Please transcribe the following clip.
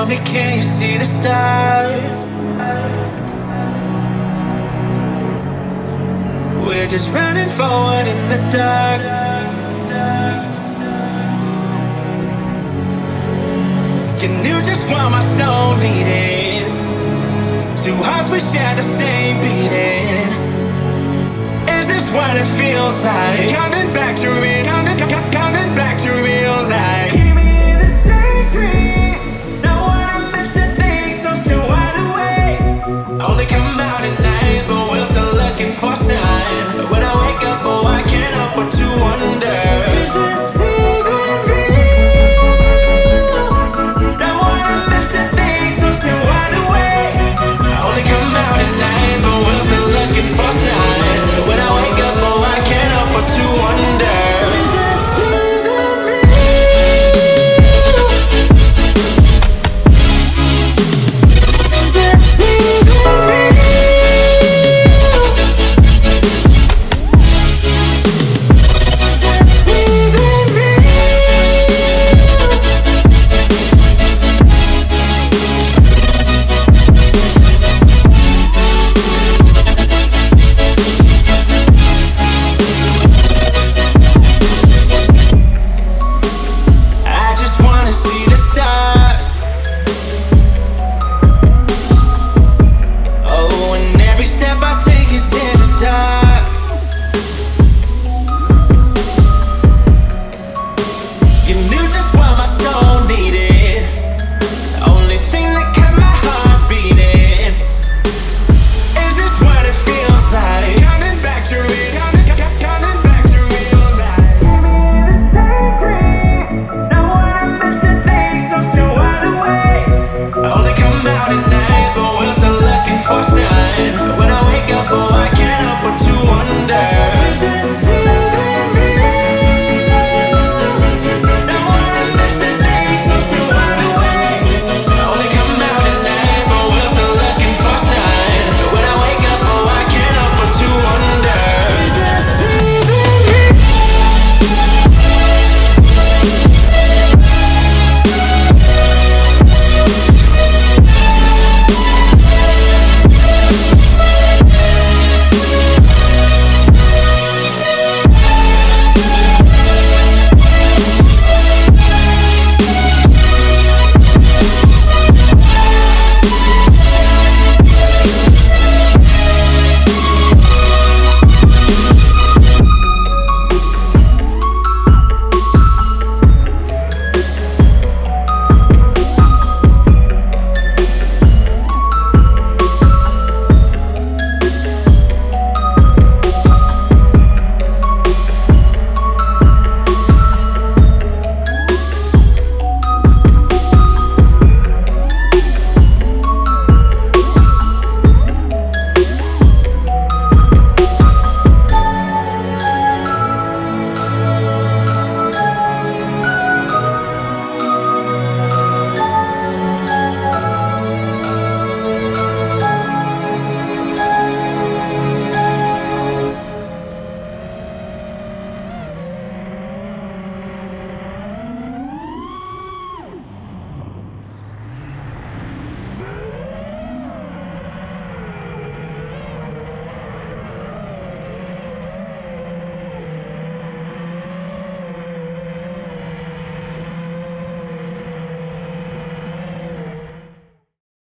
tell me, can you see the stars? We're just running forward in the dark. You knew just what my soul needed. Two hearts we share the same beating. Is this what it feels like? Coming back to it. Out at night, but we're still looking for signs. When I wake up, oh, I can't help but to wonder. Is this?